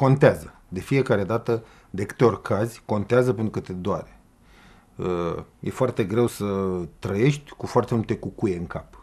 contează. De fiecare dată, de câte ori cazi, contează pentru că te doare. Uh, e foarte greu să trăiești cu foarte multe cucuie în cap.